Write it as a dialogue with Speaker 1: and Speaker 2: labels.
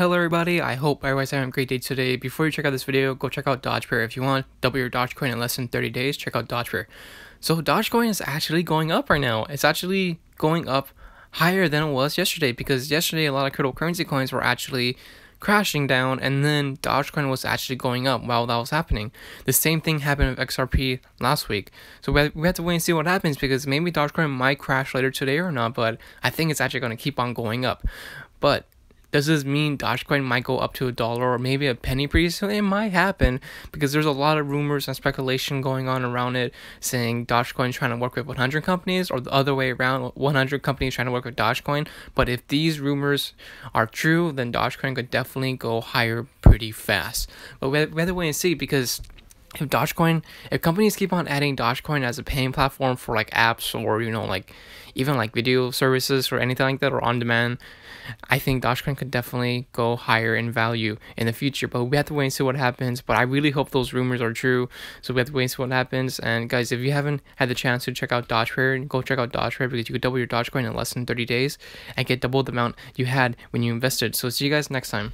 Speaker 1: Hello everybody, I hope everybody's having a great day today. Before you check out this video, go check out Dogepair. If you want double your Dogecoin in less than 30 days, check out Dogepair. So Dogecoin is actually going up right now. It's actually going up higher than it was yesterday because yesterday a lot of cryptocurrency coins were actually crashing down and then Dogecoin was actually going up while that was happening. The same thing happened with XRP last week. So we have, to wait and see what happens because maybe Dogecoin might crash later today or not, but I think it's actually going to keep on going up. But does this mean Dogecoin might go up to a dollar or maybe a penny pretty soon? It might happen because there's a lot of rumors and speculation going on around it saying Dogecoin trying to work with 100 companies or the other way around, 100 companies trying to work with Dogecoin. But if these rumors are true, then Dogecoin could definitely go higher pretty fast. But we have, we to wait and see because if Dogecoin, if companies keep on adding Dogecoin as a paying platform for like apps or you know like even like video services or anything like that or on demand, I think Dogecoin could definitely go higher in value in the future. But we have to wait and see what happens. But I really hope those rumors are true. So we have to wait and see what happens. And guys, if you haven't had the chance to check out Dogecoin, go check out Dogecoin because you could double your Dogecoin in less than 30 days and get double the amount you had when you invested. So see you guys next time.